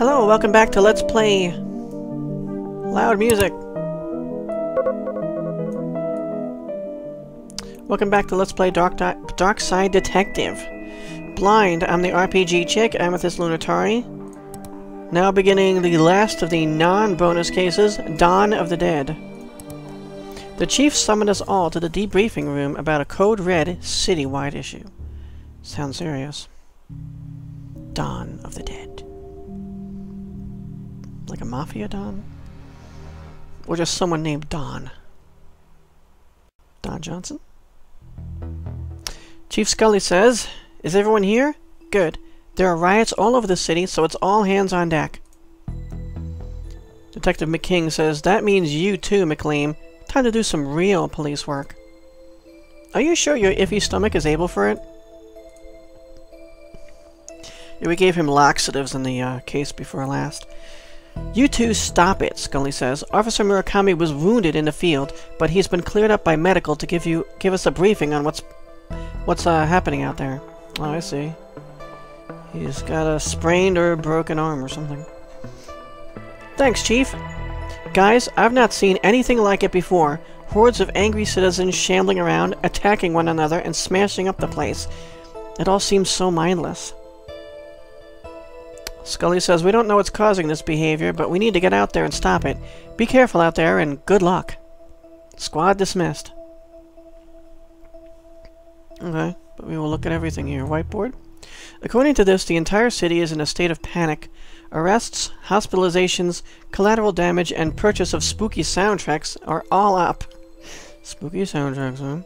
Hello, welcome back to Let's Play Loud Music. Welcome back to Let's Play Dark, Di Darkside Detective. Blind, I'm the RPG chick, Amethyst Lunitari. Now beginning the last of the non-bonus cases, Don of the Dead. The chief summoned us all to the debriefing room about a Code Red citywide issue. Sounds serious. Don of the Dead. Like a mafia Don? Or just someone named Don? Don Johnson? Chief Scully says, Is everyone here? Good. There are riots all over the city, so it's all hands on deck. Detective McKing says, That means you too, McQueen. Time to do some real police work. Are you sure your iffy stomach is able for it? Yeah, we gave him laxatives in the uh, case before last. You two stop it, Scully says. Officer Murakami was wounded in the field, but he's been cleared up by medical to give you give us a briefing on what's what's uh, happening out there. Oh, I see. He's got a sprained or broken arm or something. Thanks, Chief. Guys, I've not seen anything like it before. Hordes of angry citizens shambling around, attacking one another, and smashing up the place. It all seems so mindless. Scully says, We don't know what's causing this behavior, but we need to get out there and stop it. Be careful out there, and good luck. Squad dismissed. Okay, but we will look at everything here. Whiteboard. According to this, the entire city is in a state of panic. Arrests, hospitalizations, collateral damage, and purchase of spooky soundtracks are all up. Spooky soundtracks, huh?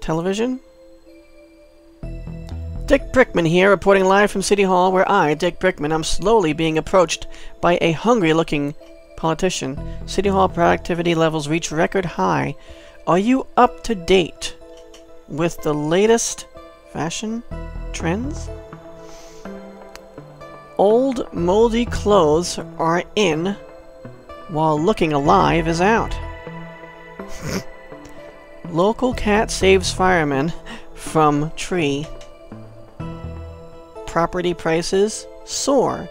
Television? Dick Brickman here, reporting live from City Hall, where I, Dick Brickman, am slowly being approached by a hungry-looking politician. City Hall productivity levels reach record high. Are you up to date with the latest fashion trends? Old, moldy clothes are in, while looking alive is out. Local cat saves fireman from tree. Property prices soar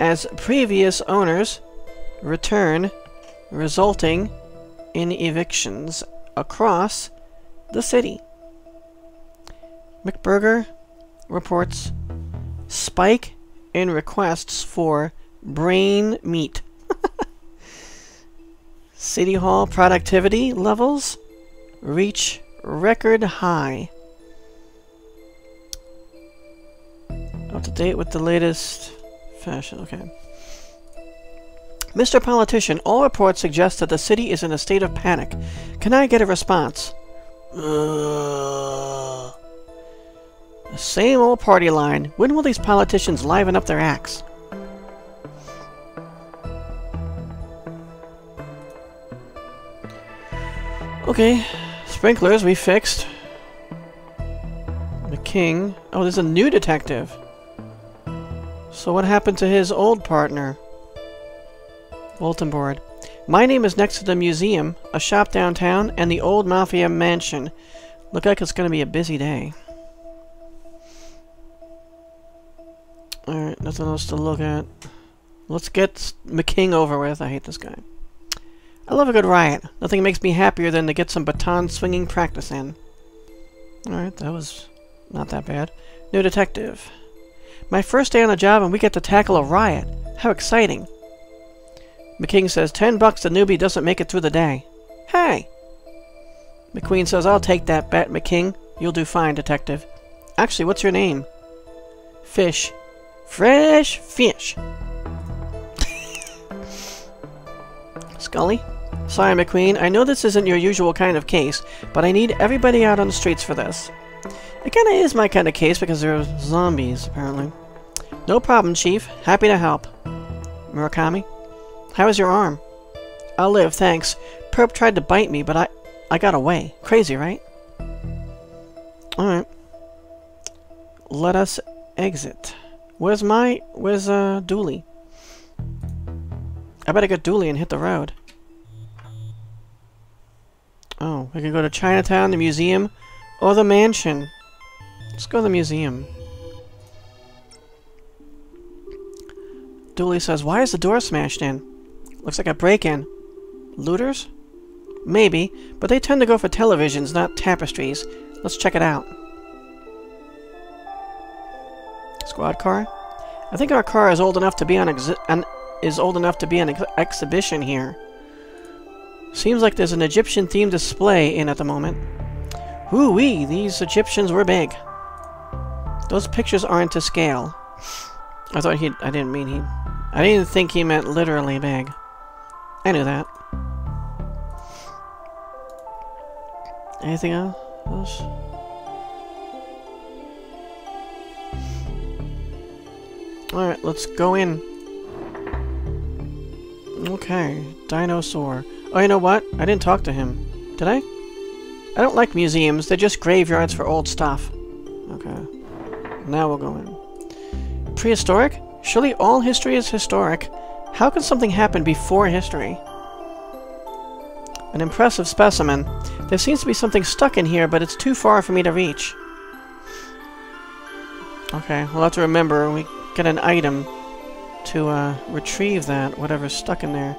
as previous owners return, resulting in evictions across the city. McBurger reports spike in requests for brain meat. City Hall productivity levels reach record high. Up to date with the latest fashion. Okay. Mr. Politician, all reports suggest that the city is in a state of panic. Can I get a response? Uh, the same old party line. When will these politicians liven up their acts? Okay, sprinklers we fixed. The king. Oh, there's a new detective. So what happened to his old partner? Bulletin. My name is next to the museum, a shop downtown, and the old Mafia mansion. Look like it's going to be a busy day. Alright, nothing else to look at. Let's get McKing over with. I hate this guy. I love a good riot. Nothing makes me happier than to get some baton swinging practice in. Alright, that was not that bad. New detective. My first day on the job and we get to tackle a riot. How exciting. McKing says, ten bucks the newbie doesn't make it through the day. Hey! McQueen says, I'll take that bet, McKing. You'll do fine, detective. Actually, what's your name? Fish. Fresh fish. Scully? Sorry, McQueen. I know this isn't your usual kind of case, but I need everybody out on the streets for this. It kinda is my kind of case because there are zombies, apparently. No problem, Chief. Happy to help. Murakami? How is your arm? I'll live, thanks. Perp tried to bite me, but I, I got away. Crazy, right? Alright. Let us exit. Where's my... Where's, uh, Dooley? I better get Dooley and hit the road. Oh, we can go to Chinatown, the museum, or the mansion. Let's go to the museum. Dooley says, Why is the door smashed in? Looks like a break-in. Looters? Maybe, but they tend to go for televisions, not tapestries. Let's check it out. Squad car? I think our car is old enough to be on an is old enough to be an ex exhibition here. Seems like there's an Egyptian-themed display in at the moment. Ooh-wee, these Egyptians were big. Those pictures aren't to scale. I thought he... I didn't mean he... I didn't think he meant literally big. I knew that. Anything else? Alright, let's go in. Okay, dinosaur. Oh, you know what? I didn't talk to him. Did I? I don't like museums. They're just graveyards for old stuff. Okay. Now we'll go in. Prehistoric? Surely all history is historic. How can something happen before history? An impressive specimen. There seems to be something stuck in here, but it's too far for me to reach. Okay, we'll have to remember we get an item to uh, retrieve that, whatever's stuck in there.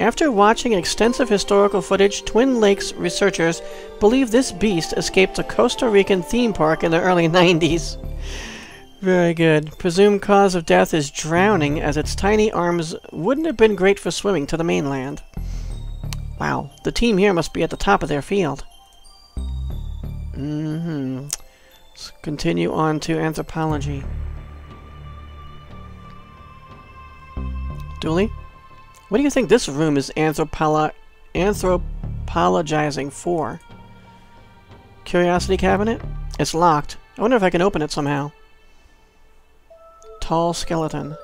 After watching extensive historical footage, Twin Lakes researchers believe this beast escaped a Costa Rican theme park in the early 90s. Very good. Presumed cause of death is drowning, as its tiny arms wouldn't have been great for swimming to the mainland. Wow, the team here must be at the top of their field. Mm-hmm. Let's continue on to anthropology. Dooley? What do you think this room is anthropolo anthropologizing for? Curiosity cabinet? It's locked. I wonder if I can open it somehow. Tall skeleton.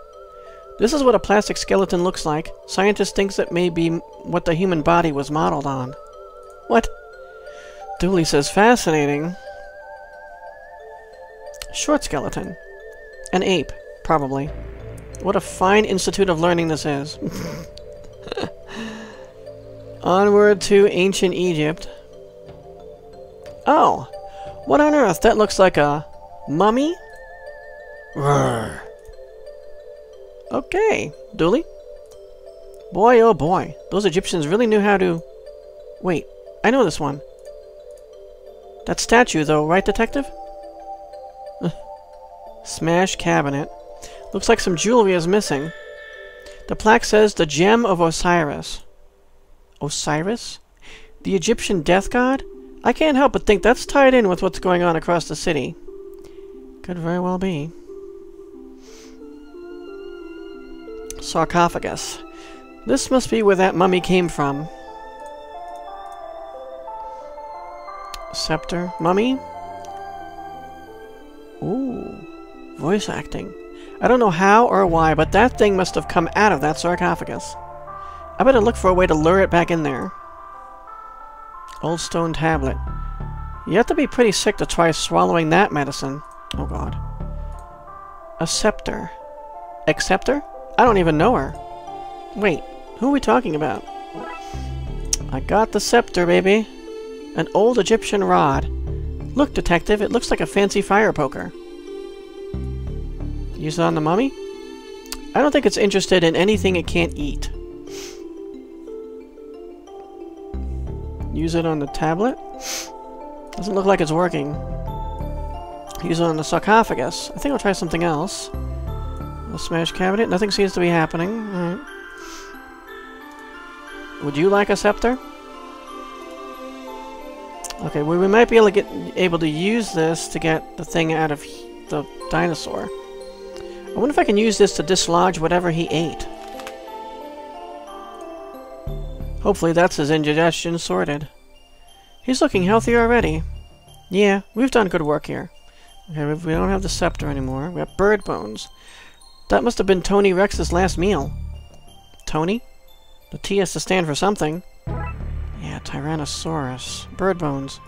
This is what a plastic skeleton looks like. Scientists think it may be what the human body was modeled on. What? Dooley says fascinating. Short skeleton. An ape, probably. What a fine institute of learning this is. Onward to ancient Egypt. Oh! What on earth? That looks like a... mummy? Okay, Dooley. Boy, oh boy. Those Egyptians really knew how to... Wait, I know this one. That statue, though, right, Detective? Smash cabinet. Looks like some jewelry is missing. The plaque says, the gem of Osiris. Osiris? The Egyptian death god? I can't help but think that's tied in with what's going on across the city. Could very well be. Sarcophagus. This must be where that mummy came from. Scepter. Mummy? Ooh. Voice acting. I don't know how or why, but that thing must have come out of that sarcophagus. I better look for a way to lure it back in there. Old stone tablet. You have to be pretty sick to try swallowing that medicine. Oh god. A scepter. Acceptor? I don't even know her. Wait, who are we talking about? I got the scepter, baby. An old Egyptian rod. Look, detective, it looks like a fancy fire poker. Use it on the mummy? I don't think it's interested in anything it can't eat. Use it on the tablet? Doesn't look like it's working. Use it on the sarcophagus. I think I'll try something else. The smash cabinet? Nothing seems to be happening. Alright. Would you like a scepter? Okay, well, we might be able to get able to use this to get the thing out of the dinosaur. I wonder if I can use this to dislodge whatever he ate. Hopefully that's his indigestion sorted. He's looking healthy already. Yeah, we've done good work here. Okay, we don't have the scepter anymore. We have bird bones. That must have been Tony Rex's last meal. Tony? The T has to stand for something. Yeah, Tyrannosaurus. Bird bones.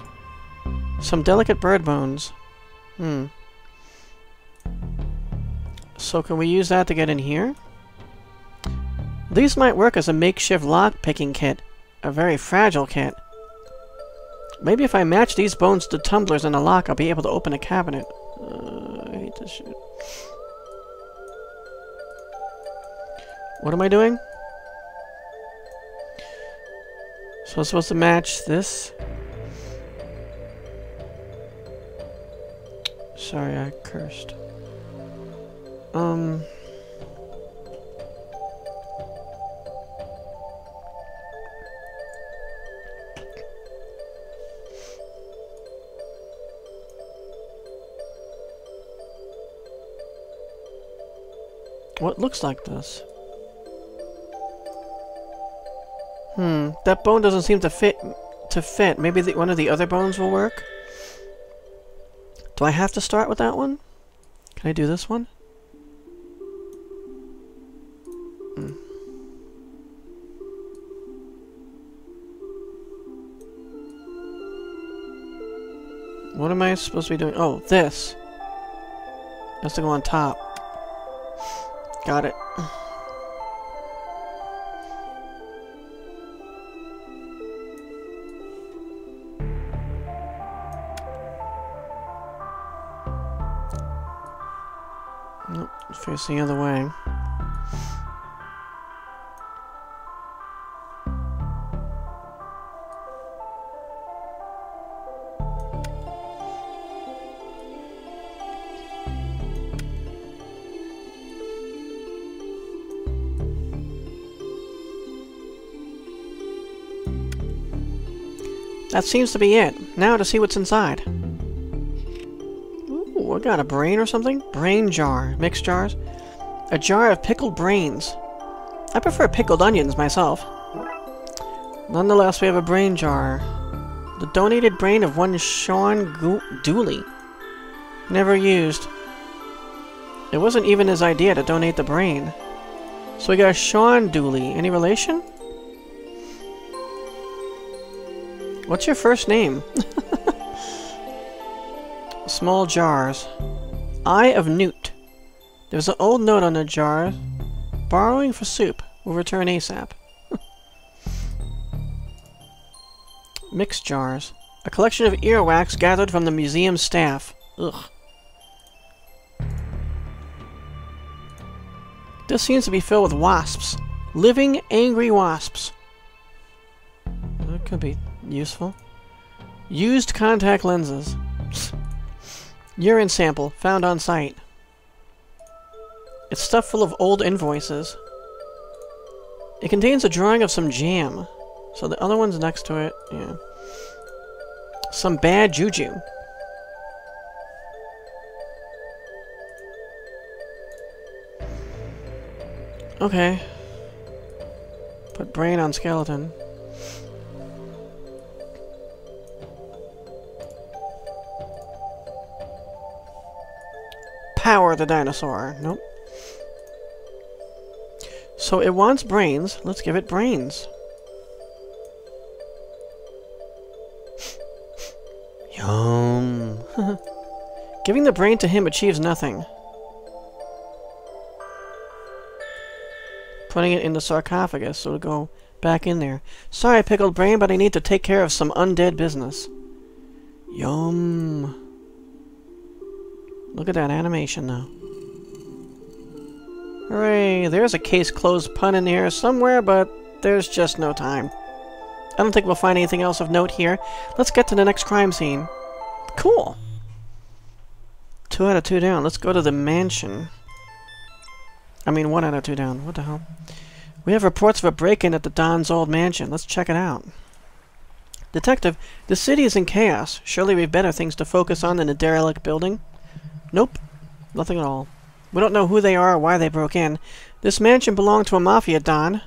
Some delicate bird bones. Hmm. So can we use that to get in here? These might work as a makeshift lock-picking kit. A very fragile kit. Maybe if I match these bones to tumblers in a lock, I'll be able to open a cabinet. Uh, I hate this shit. What am I doing? So I'm supposed to match this. Sorry, I cursed. Um... What looks like this? Hmm, that bone doesn't seem to fit. To fit. Maybe the, one of the other bones will work? Do I have to start with that one? Can I do this one? Hmm. What am I supposed to be doing? Oh, this. Has to go on top. Got it. Facing the other way. That seems to be it. Now to see what's inside. I got a brain or something? Brain jar. Mixed jars. A jar of pickled brains. I prefer pickled onions myself. Nonetheless, we have a brain jar. The donated brain of one Sean Dooley. Never used. It wasn't even his idea to donate the brain. So we got Sean Dooley. Any relation? What's your first name? Small jars. Eye of Newt. There's an old note on the jar. Borrowing for soup. Will return ASAP. Mixed jars. A collection of earwax gathered from the museum staff. Ugh. This seems to be filled with wasps. Living, angry wasps. That could be Useful. Used contact lenses. Urine sample found on site. It's stuff full of old invoices. It contains a drawing of some jam. So the other one's next to it. Yeah. Some bad juju. Okay. Put brain on skeleton. Power the dinosaur. Nope. So it wants brains. Let's give it brains. Yum. Giving the brain to him achieves nothing. Putting it in the sarcophagus so it'll go back in there. Sorry, pickled brain, but I need to take care of some undead business. Yum. Look at that animation, though. Hooray! There's a case closed pun in here somewhere, but there's just no time. I don't think we'll find anything else of note here. Let's get to the next crime scene. Cool! Two out of two down. Let's go to the mansion. I mean, one out of two down. What the hell? We have reports of a break-in at the Don's old mansion. Let's check it out. Detective, the city is in chaos. Surely we've better things to focus on than a derelict building. Nope. Nothing at all. We don't know who they are or why they broke in. This mansion belonged to a mafia don.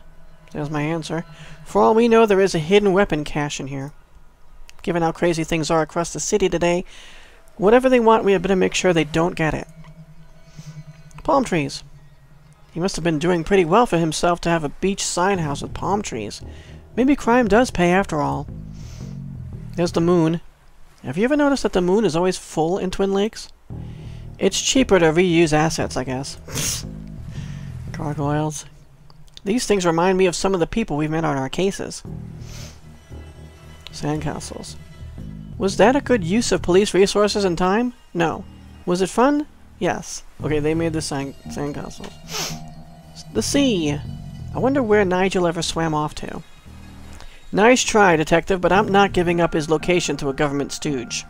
There's my answer. For all we know, there is a hidden weapon cache in here. Given how crazy things are across the city today, whatever they want, we had better make sure they don't get it. Palm trees. He must have been doing pretty well for himself to have a beach sign house with palm trees. Maybe crime does pay after all. There's the moon. Have you ever noticed that the moon is always full in Twin Lakes? It's cheaper to reuse assets, I guess. Gargoyles. These things remind me of some of the people we've met on our cases. Sandcastles. Was that a good use of police resources and time? No. Was it fun? Yes. Okay, they made the sand sandcastles. The sea! I wonder where Nigel ever swam off to. Nice try, Detective, but I'm not giving up his location to a government stooge.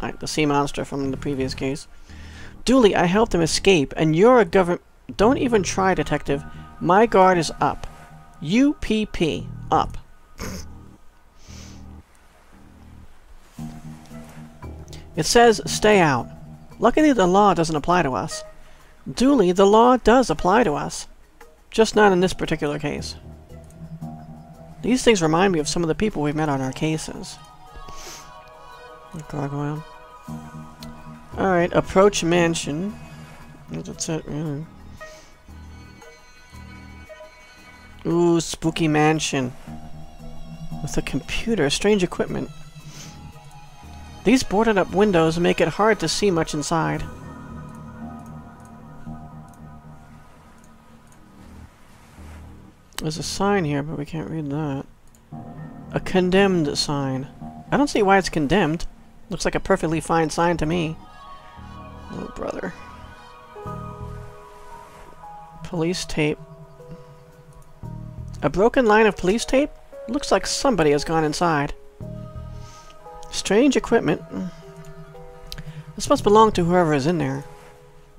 Alright, the sea monster from the previous case. Dooley, I helped him escape, and you're a government... Don't even try, Detective. My guard is up. UPP. Up. it says, stay out. Luckily, the law doesn't apply to us. Dooley, the law does apply to us. Just not in this particular case. These things remind me of some of the people we've met on our cases. Gargoyle. Alright, approach mansion. That's it, really. Ooh, spooky mansion. With a computer, strange equipment. These boarded up windows make it hard to see much inside. There's a sign here, but we can't read that. A condemned sign. I don't see why it's condemned. Looks like a perfectly fine sign to me. Oh, brother. Police tape. A broken line of police tape? Looks like somebody has gone inside. Strange equipment. This must belong to whoever is in there.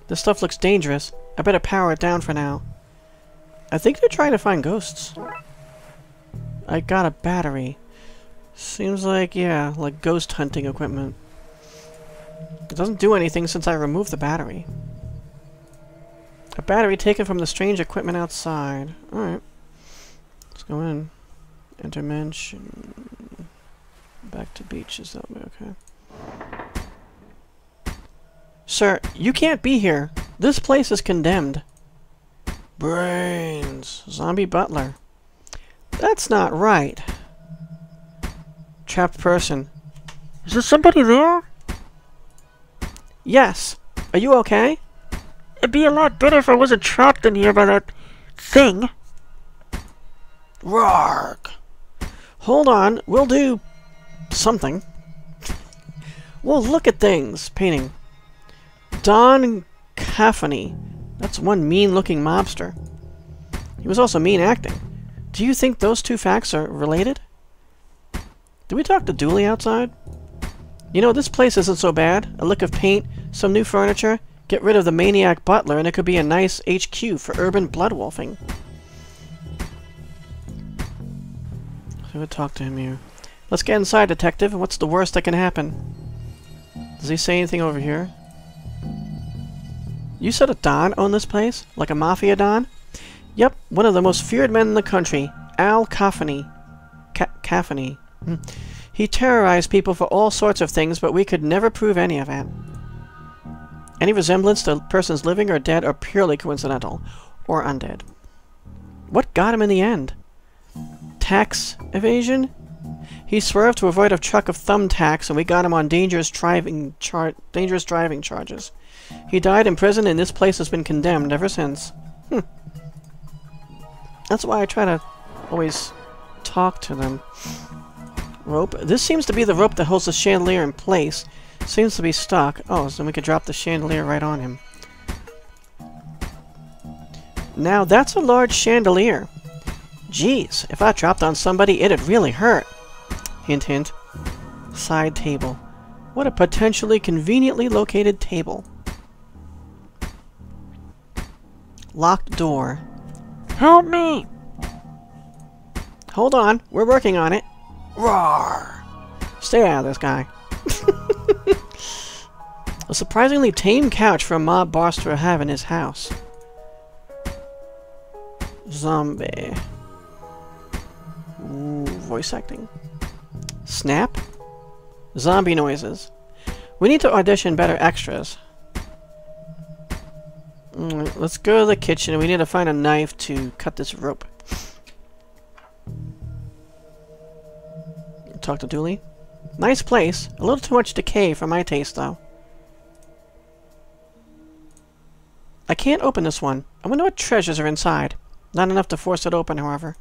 This stuff looks dangerous. I better power it down for now. I think they're trying to find ghosts. I got a battery. Seems like, yeah, like ghost hunting equipment. It doesn't do anything since I removed the battery. A battery taken from the strange equipment outside. Alright. Let's go in. Enter mansion. Back to beaches. That'll be okay. Sir, you can't be here. This place is condemned. Brains. Zombie butler. That's not right. Trapped person. Is there somebody there? Yes. Are you okay? It'd be a lot better if I wasn't trapped in here by that thing. Rark. Hold on. We'll do something. We'll look at things. Painting. Don Caffany. That's one mean-looking mobster. He was also mean acting. Do you think those two facts are related? Did we talk to Dooley outside? You know, this place isn't so bad. A lick of paint, some new furniture, get rid of the maniac butler, and it could be a nice HQ for urban bloodwolfing. So we'll talk to him here. Let's get inside, Detective. And what's the worst that can happen? Does he say anything over here? You said a Don owned this place? Like a Mafia Don? Yep, one of the most feared men in the country, Al Caffany. Ca Caffany. Hmm. He terrorized people for all sorts of things, but we could never prove any of it. Any resemblance to persons living or dead are purely coincidental, or undead. What got him in the end? Tax evasion? He swerved to avoid a truck of thumbtacks, and we got him on dangerous driving char dangerous driving charges. He died in prison, and this place has been condemned ever since. Hm. That's why I try to always talk to them. Rope. This seems to be the rope that holds the chandelier in place. Seems to be stuck. Oh, so we could drop the chandelier right on him. Now, that's a large chandelier. Jeez, if I dropped on somebody, it'd really hurt. Hint, hint. Side table. What a potentially conveniently located table. Locked door. Help me! Hold on, we're working on it. Roar! Stay out of this guy. a surprisingly tame couch for a mob boss to have in his house. Zombie. Ooh, voice acting. Snap? Zombie noises. We need to audition better extras. Mm, let's go to the kitchen. We need to find a knife to cut this rope. Talk to Dooley. Nice place. A little too much decay for my taste, though. I can't open this one. I wonder what treasures are inside. Not enough to force it open, however.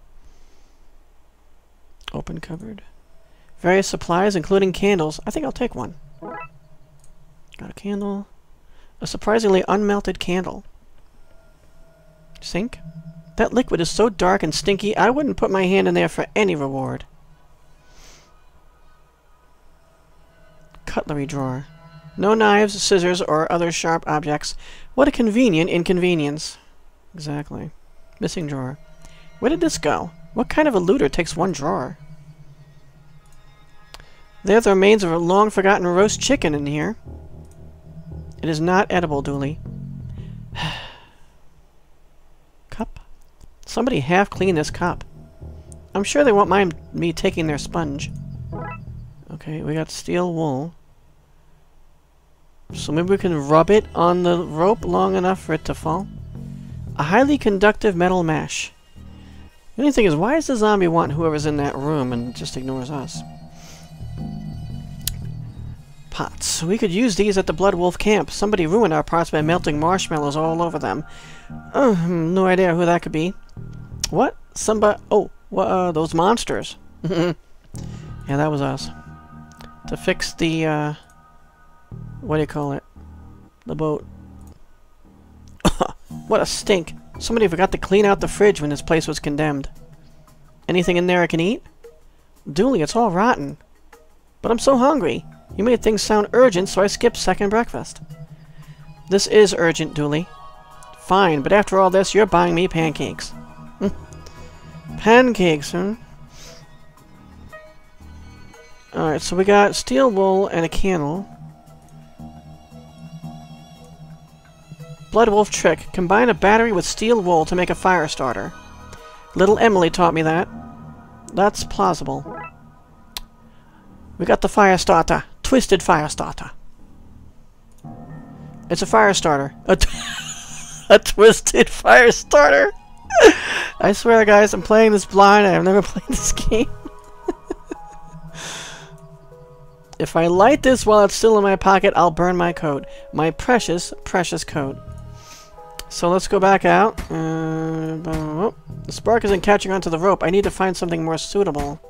Open cupboard. Various supplies, including candles. I think I'll take one. Got a candle. A surprisingly unmelted candle. Sink. That liquid is so dark and stinky, I wouldn't put my hand in there for any reward. Cutlery drawer. No knives, scissors, or other sharp objects. What a convenient inconvenience. Exactly. Missing drawer. Where did this go? What kind of a looter takes one drawer? There are the remains of a long-forgotten roast chicken in here. It is not edible, Dooley. cup? Somebody half clean this cup. I'm sure they won't mind me taking their sponge. Okay, we got steel wool. So maybe we can rub it on the rope long enough for it to fall. A highly conductive metal mesh. The only thing is, why does the zombie want whoever's in that room and just ignores us? Pots. We could use these at the Blood Wolf camp. Somebody ruined our pots by melting marshmallows all over them. Uh, no idea who that could be. What? Somebody... Oh, what, uh, those monsters. yeah, that was us. To fix the, uh... What do you call it? The boat. what a stink. Somebody forgot to clean out the fridge when this place was condemned. Anything in there I can eat? Dooley, it's all rotten. But I'm so hungry. You made things sound urgent, so I skipped second breakfast. This is urgent, Dooley. Fine, but after all this, you're buying me pancakes. Hmm. pancakes, huh? Alright, so we got steel wool and a candle. Blood Wolf trick. Combine a battery with steel wool to make a fire starter. Little Emily taught me that. That's plausible. We got the fire starter. Twisted fire starter. It's a fire starter. A, a twisted fire starter. I swear, guys, I'm playing this blind. I've never played this game. if I light this while it's still in my pocket, I'll burn my coat. My precious, precious coat. So let's go back out. Uh, oh, the spark isn't catching onto the rope. I need to find something more suitable.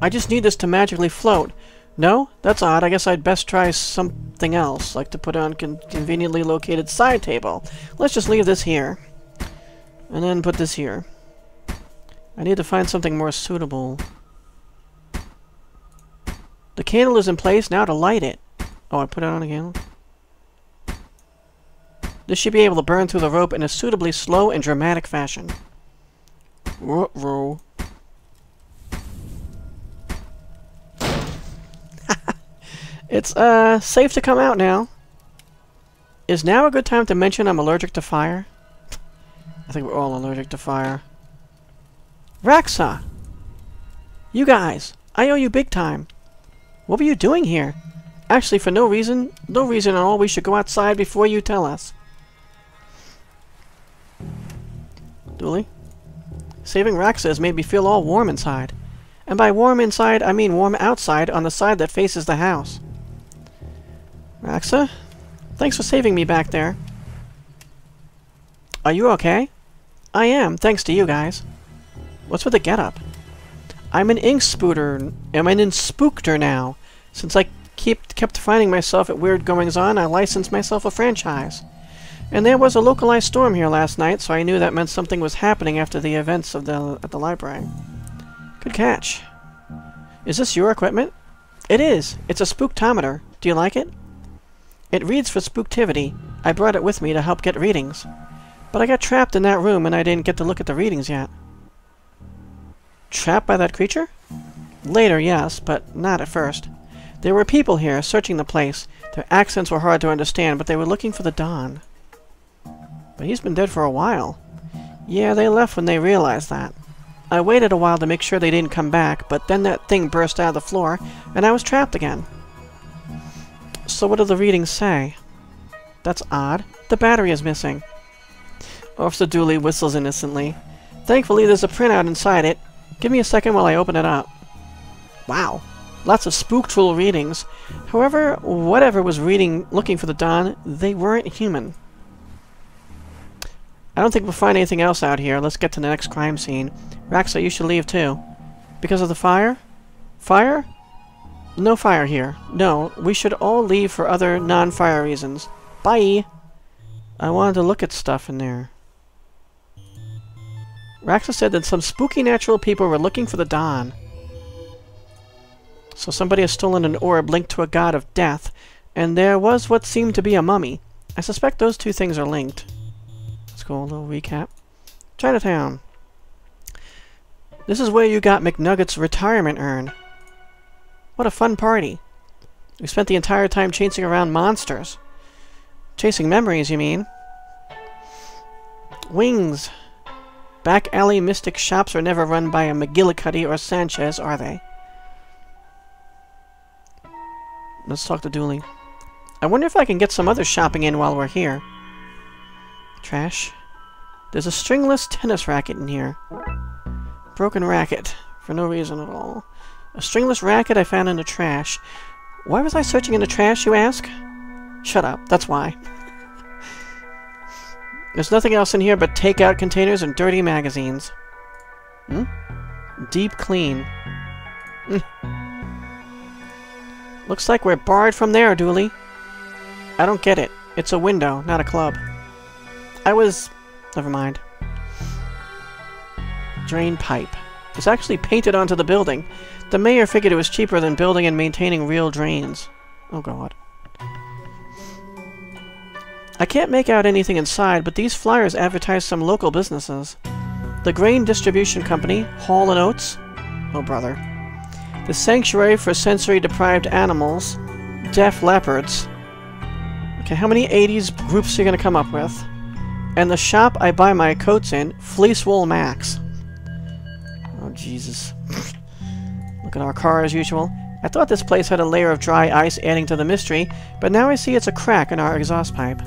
I just need this to magically float. No? That's odd. I guess I'd best try something else, like to put on con conveniently located side table. Let's just leave this here. And then put this here. I need to find something more suitable. The candle is in place now to light it. Oh, I put it on again? This should be able to burn through the rope in a suitably slow and dramatic fashion. Ruh-roh. it's, uh, safe to come out now. Is now a good time to mention I'm allergic to fire? I think we're all allergic to fire. Raxa! You guys! I owe you big time! What were you doing here? Actually, for no reason, no reason at all, we should go outside before you tell us. Dooley? Saving Raxa has made me feel all warm inside. And by warm inside, I mean warm outside on the side that faces the house. Raxa? Thanks for saving me back there. Are you okay? I am, thanks to you guys. What's with the getup? I'm an ink spooter. I'm an inspookter now, since I keep, kept finding myself at weird goings-on, I licensed myself a franchise. And there was a localized storm here last night, so I knew that meant something was happening after the events of the at the library. Good catch. Is this your equipment? It is. It's a spooktometer. Do you like it? It reads for spooktivity. I brought it with me to help get readings. But I got trapped in that room and I didn't get to look at the readings yet. Trapped by that creature? Later, yes, but not at first. There were people here, searching the place. Their accents were hard to understand, but they were looking for the Don. But he's been dead for a while. Yeah, they left when they realized that. I waited a while to make sure they didn't come back, but then that thing burst out of the floor, and I was trapped again. So what do the readings say? That's odd. The battery is missing. Officer Dooley whistles innocently. Thankfully, there's a printout inside it. Give me a second while I open it up. Wow. Lots of spookful readings. However, whatever was reading, looking for the Don, they weren't human. I don't think we'll find anything else out here. Let's get to the next crime scene. Raxa, you should leave too. Because of the fire? Fire? No fire here. No, we should all leave for other non-fire reasons. Bye! I wanted to look at stuff in there. Raxa said that some spooky natural people were looking for the Don. So somebody has stolen an orb linked to a god of death, and there was what seemed to be a mummy. I suspect those two things are linked. Let's go a little recap. Chinatown. This is where you got McNugget's retirement urn. What a fun party. We spent the entire time chasing around monsters. Chasing memories, you mean? Wings. Back alley mystic shops are never run by a McGillicuddy or Sanchez, are they? Let's talk to Dooley. I wonder if I can get some other shopping in while we're here. Trash. There's a stringless tennis racket in here. Broken racket. For no reason at all. A stringless racket I found in the trash. Why was I searching in the trash, you ask? Shut up. That's why. There's nothing else in here but takeout containers and dirty magazines. Hmm? Deep clean. Looks like we're barred from there, Dooley. I don't get it. It's a window, not a club. I was... Never mind. Drain pipe. It's actually painted onto the building. The mayor figured it was cheaper than building and maintaining real drains. Oh god. I can't make out anything inside, but these flyers advertise some local businesses. The Grain Distribution Company, Hall and Oates. Oh brother. The Sanctuary for Sensory-Deprived Animals, Deaf Leopards. Okay, how many 80s groups are you going to come up with? And the shop I buy my coats in, Fleece Wool Max. Oh, Jesus. Look at our car as usual. I thought this place had a layer of dry ice adding to the mystery, but now I see it's a crack in our exhaust pipe.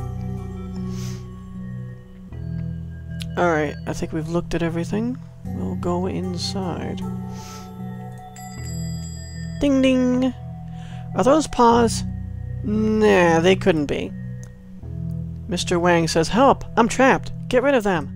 Alright, I think we've looked at everything. We'll go inside. Ding ding! Are those paws? Nah, they couldn't be. Mr. Wang says, Help! I'm trapped! Get rid of them!